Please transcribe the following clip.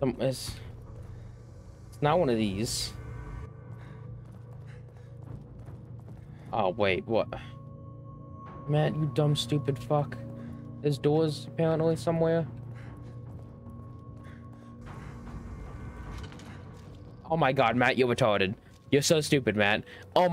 Some it's, it's not one of these. Oh wait, what? Matt, you dumb stupid fuck. There's doors apparently somewhere. Oh my god, Matt, you're retarded. You're so stupid, Matt. Oh